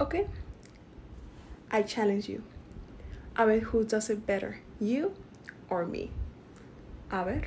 Okay? I challenge you. A ver who does it better, you or me. A ver.